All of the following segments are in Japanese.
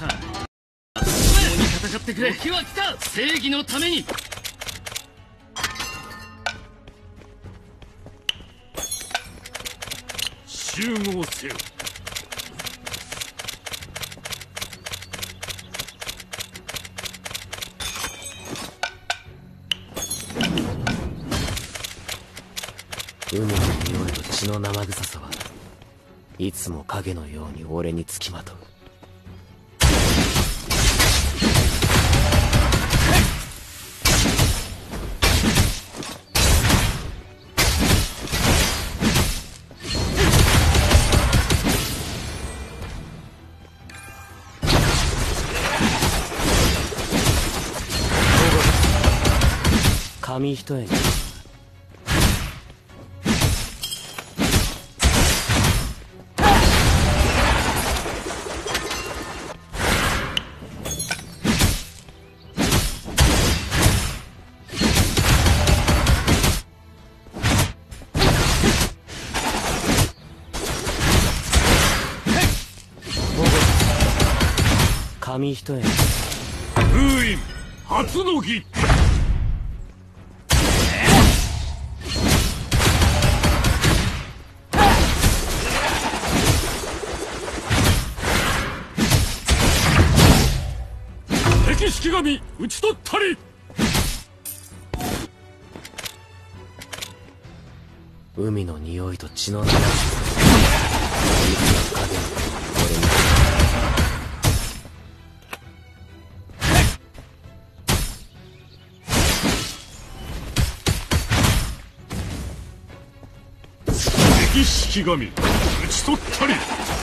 さ共に戦ってくれ。時は来た。正義のために。集合せよ。海の匂いと血の生臭さはいつも影のように俺につきまとう紙一重に。紙一重封印初の儀。敵式神討ち取ったり。海の匂いと血の生臭さいつも影のように俺に敵式神討ち取ったり。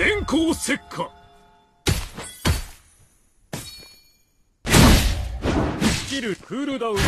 電光石火。スキルクールダウン中。